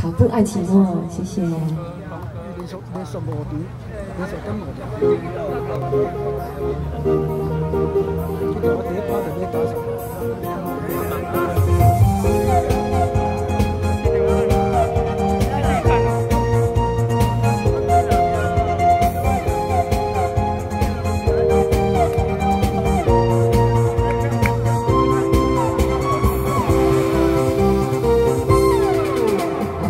跑步爱情哦，谢谢。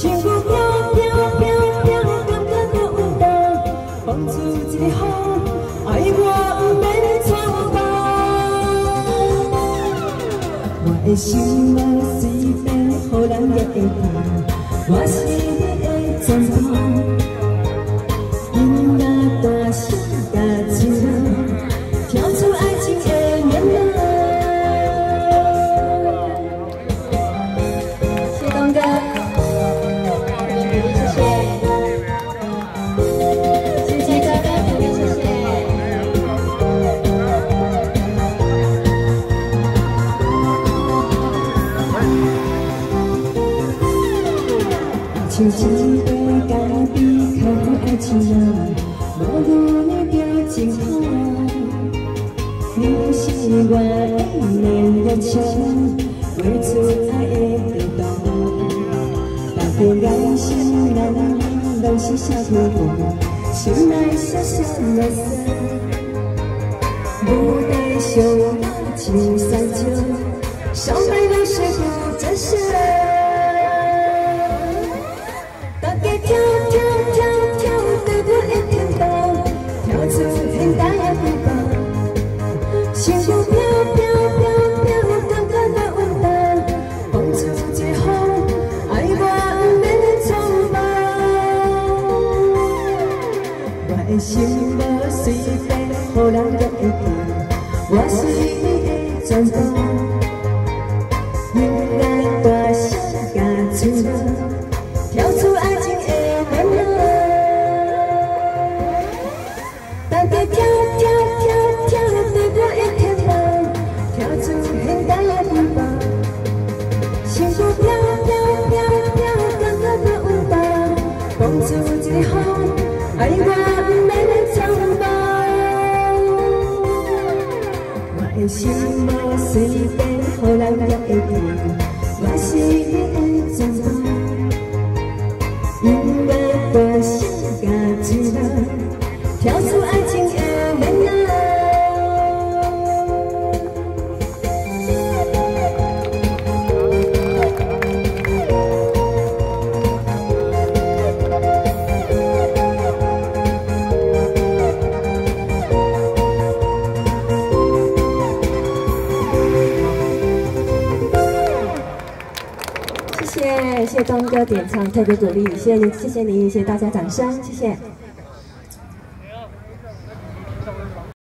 幸福飘飘飘飘，感觉的舞蹈，放出一个风，爱我不免错。的心啊，随便予人也会痛，我是像一杯咖啡，靠近爱情啊，无语的表情。好。你是我的恋人枪，画出爱的地图。大地爱心难，拢是小土土，心内小小的山。牡丹绣青山我是你的全部，应该大声甲唱，心无随便，予人也会痛。我是你的谢谢东哥点唱，特别鼓励，谢谢谢谢您，谢谢大家掌声，谢谢。